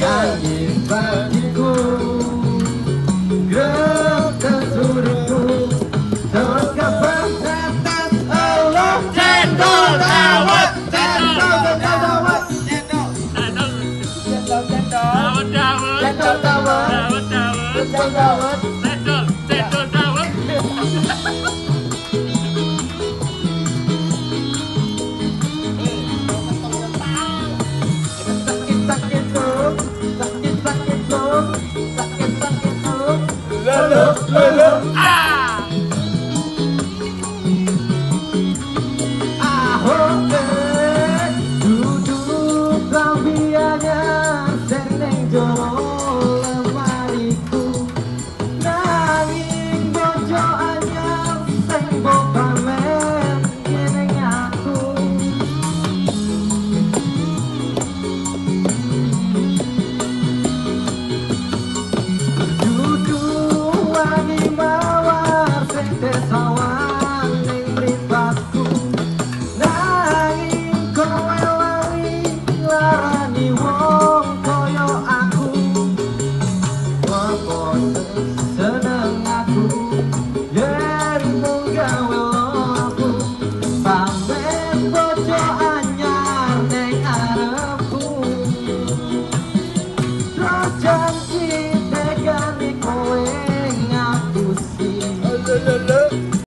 nyanyi bagiku Gerakkan seluruhku Terus kapan tetes Allah Cendol dawet, Cendol dawet cendol, la la la la. Ah! Senang aku yen mung